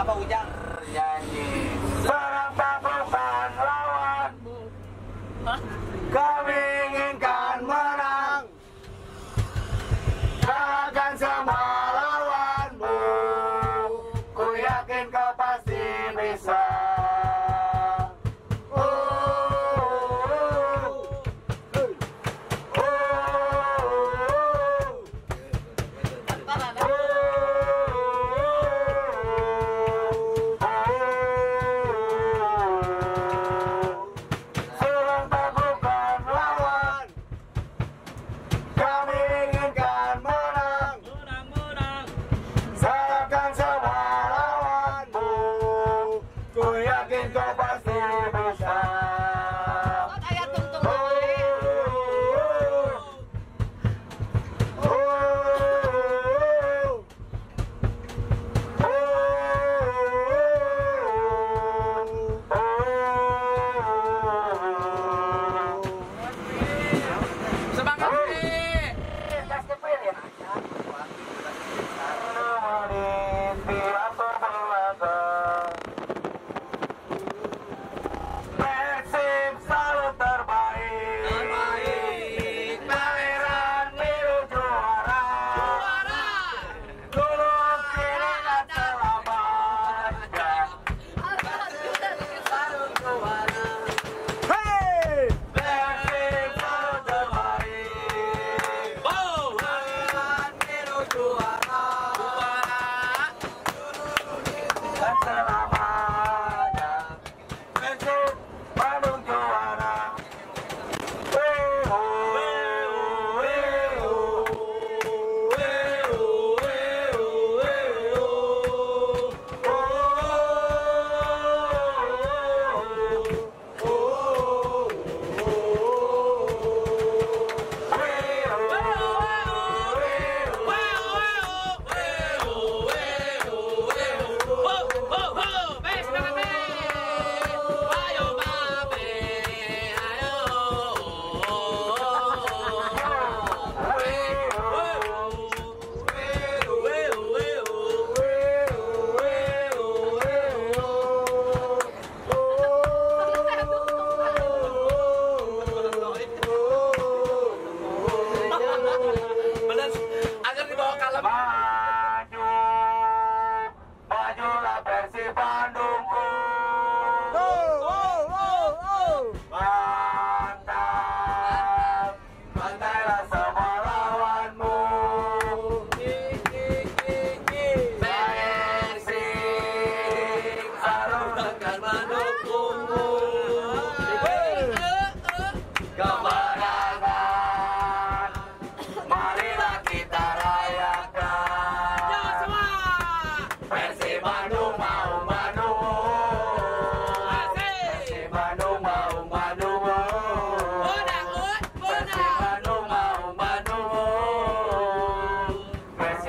Apa Ujang?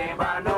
Persib Bandung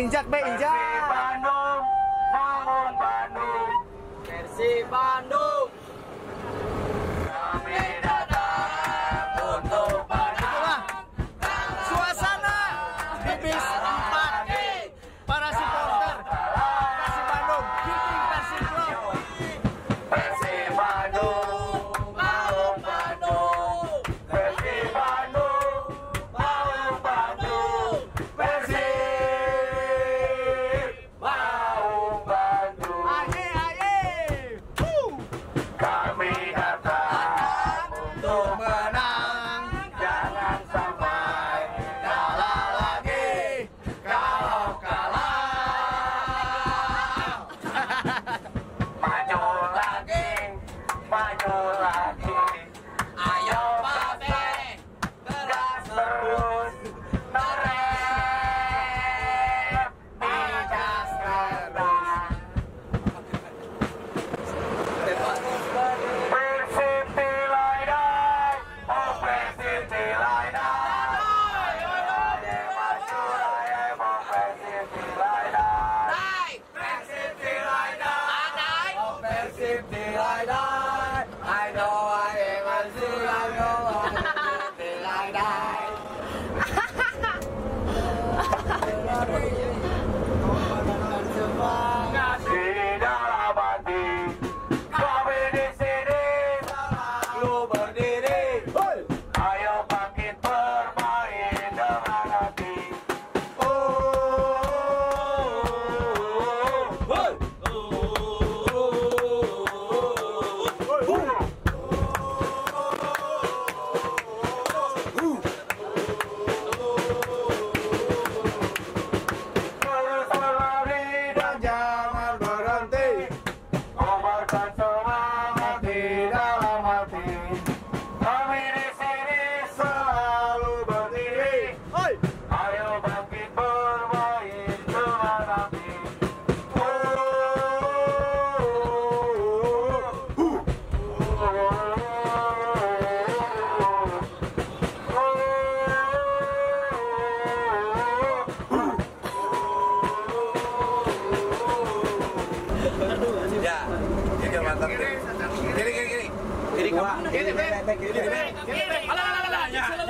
Injak be ini mantap nih. Kiri, kiri, kiri. Kiri ke mana? Kiri, kiri, kiri. Alah, alah, alah, ya, ya,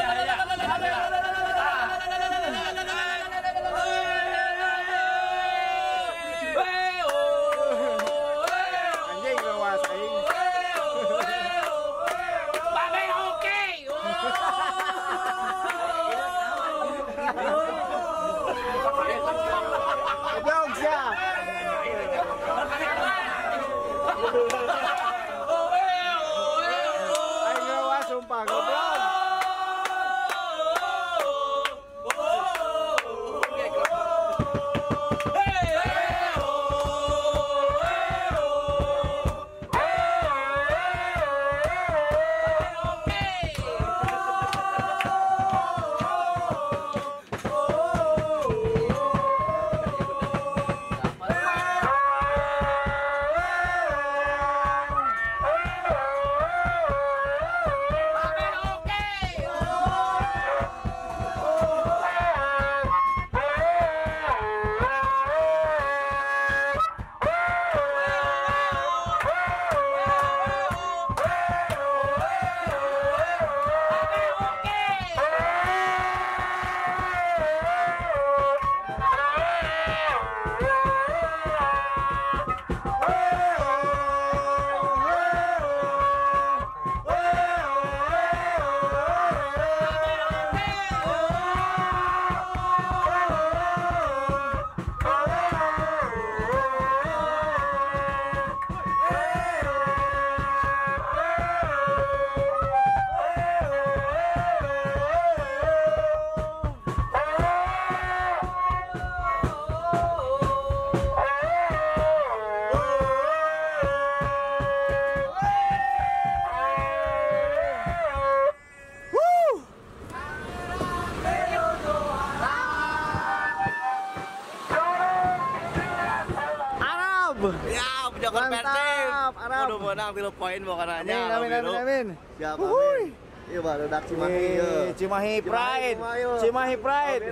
Arab. Ya, Jokor Persib. Mantap, Arab. Udah menang 3 poin pokoknya. Amin, amin, amin, amin. Siap, amin. Iya, baru dak Cimahi. Iya. Cimahi Pride. Cimahi, yuk. Cimahi Pride.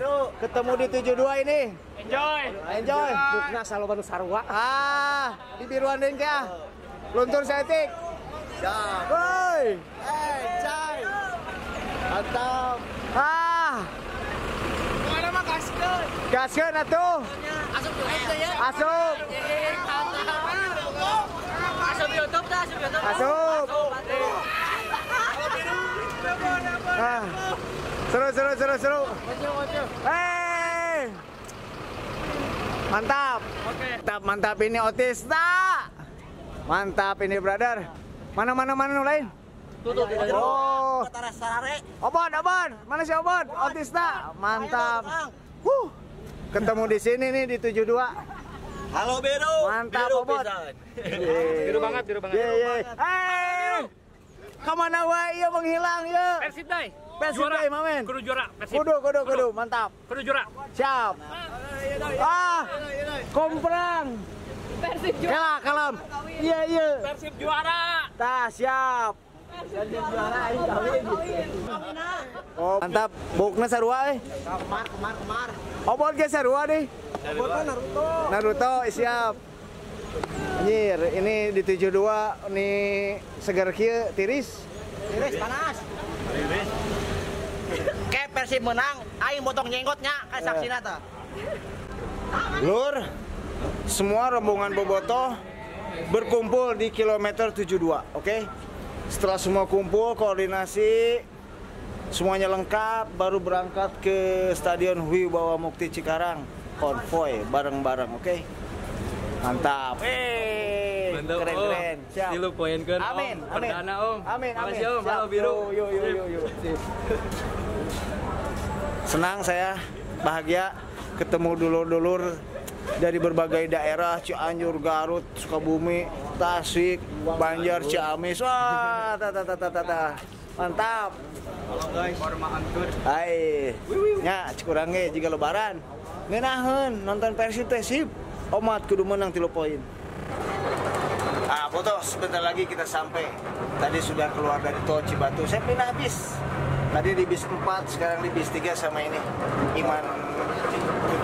Ketemu di 72 ini. Enjoy. Enjoy. Bukna selalu baru sarwa. Ah, di biruan deng ya. Luntur setik. Siap. Woi. Eh, cai. Mantap. Ah, Mana mah kaskeun. gaskeun atuh. Asup tuh ya. Asup. Asup Asup. Ah. Seru seru seru seru. Hey. Mantap. Mantap mantap ini Otista. Mantap ini brother. Mana mana mana lain? Oh. Obon, Obon. Mana si Obon? Otista. Mantap. Huh. Ketemu di sini nih di 72. Halo Biru. Mantap, Biru Obot. Biru banget, biru banget. Ye ye. Hey. Ke mana wae ieu menghilang ye? Persib dai. Persib Juara. dai, Mamen. Kudu juara. Persib. Kudu kudu kudu mantap. Kudu juara. Siap. Ah. Komprang. Persib juga. Kela kalem. Iya iya. Persib juara. Tah siap. Oh, mantap. Bukna sarua euy. Kemar, kemar, kemar. Obot ge sarua deh. Naruto. Naruto siap. Anjir, ini di 72 nih segar kieu tiris. Tiris panas. Kayak Persib menang, aing potong jenggotnya kan saksina tah. Lur, semua rombongan Bobotoh berkumpul di kilometer 72, oke? Setelah semua kumpul, koordinasi, semuanya lengkap, baru berangkat ke Stadion Wibawa Mukti Cikarang, konvoy bareng-bareng, oke? Mantap. Eh, Mantap, keren-keren. Om. Siap. Silu poinkeun, Om. Amin, amin. Perdana, Om. Amin, amin. Makasih, Om. Halo, Biru. Yo, yo, yo, yo. Senang saya, bahagia ketemu dulur-dulur dari berbagai daerah Cianjur, Garut, Sukabumi, Tasik, Banjar, Ciamis. Wah, ta ta ta ta ta. ta. Mantap. Halo guys. Hai. Nya kurang ge jika lebaran. Ngeunaheun nonton Persib teh sip. Omat kudu menang 3 poin. Ah, foto sebentar lagi kita sampai. Tadi sudah keluar dari tol Cibatu. Saya pindah bis. Tadi di bis 4, sekarang di bis 3 sama ini. Iman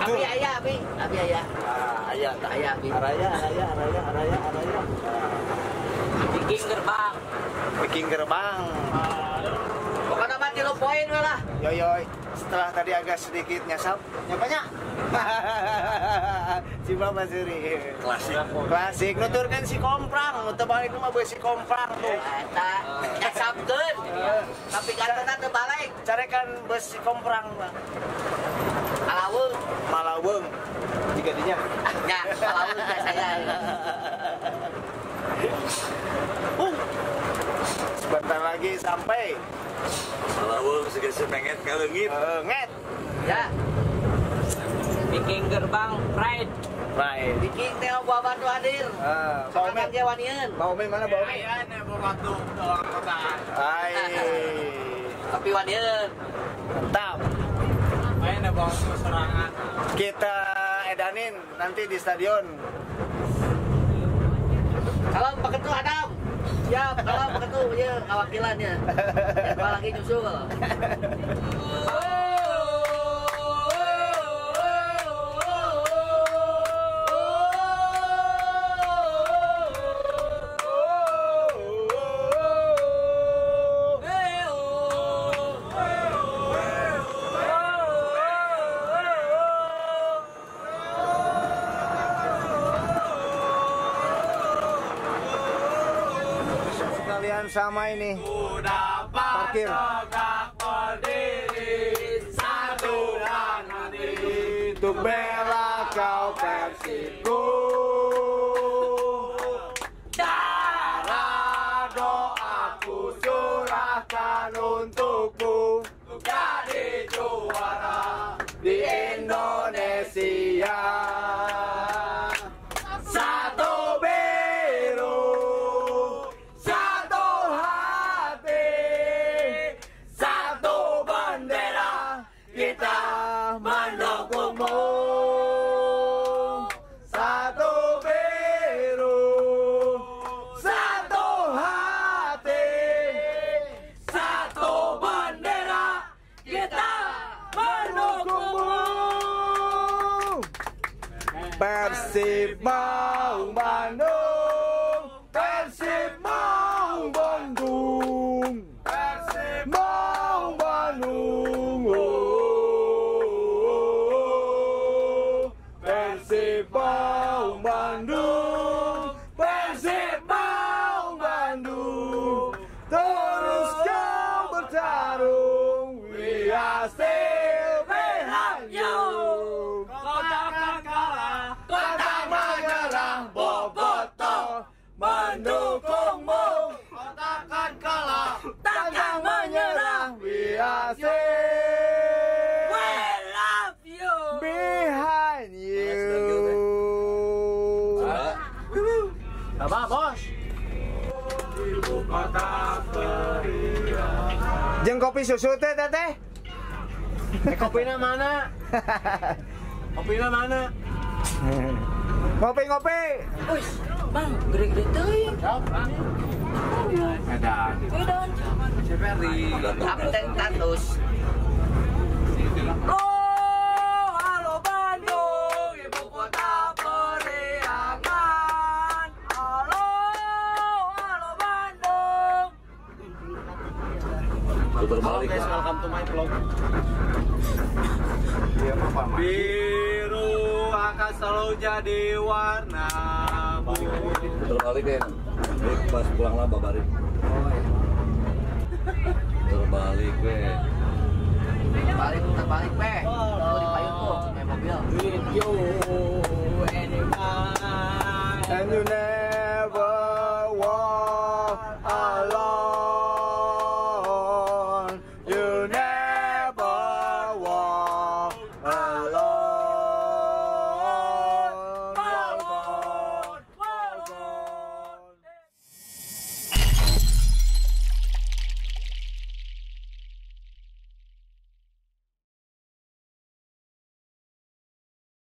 Abi ayah, abi. Abi ayah. Ah, aya tah. Aya, Bi. Araya, araya, araya, araya, araya. Bikin gerbang. Bikin gerbang. Pokoknya mah tilu poin lah. Yoyoy, setelah tadi agak sedikit nyasap, nyapanya? si Bapak Suri. Klasik. Klasik, nuturkan si komprang, nu teu balik mah beus si komprang tuh. Eta nyasapkeun. Tapi kantana teu balik. Carekan beus si komprang Bang. Alaweung. Malaweung. Jika dinya. Ya, alaweung teh saya. Sebentar lagi sampai. Malawung segese pengen kalengit. Eh, nget. Ya. Bikin gerbang pride. Baik. Bikin teh buah batu hadir. Eh, Bau Soalnya dia wanian. Bau men mana bau men? Hai. Tapi wanian. Mantap. Kita edanin nanti di stadion. Kalau Pak Ketua Adam. Siap, kalau Pak Ketua ya wakilannya. Yang lagi nyusul. Sama ini. Parkir. Untuk bela kau Persiku Darah doaku curahkan untukmu Untuk jadi juara di Indonesia Bam, say, bam, bam, no. Still We love you Behind you Apa bos? Jeng kopi susu teh teh teh. Eh kopinya mana? kopinya mana? ngopi ngopi. Wis, Bang, gede-gede teuing. Edan. Edan. Update status. Oh, halo Bandung, ibu kota periangan. Halo, halo Bandung. Putar balik. Guys, welcome to my vlog. Biru akan selalu jadi warna Putar balik. Ini pas pulang lah babarin. Putar balik deh. Balik, putar balik, Pe. Kalau di payung tuh, kayak mobil. With you, anyone. And you